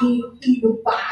一一六八。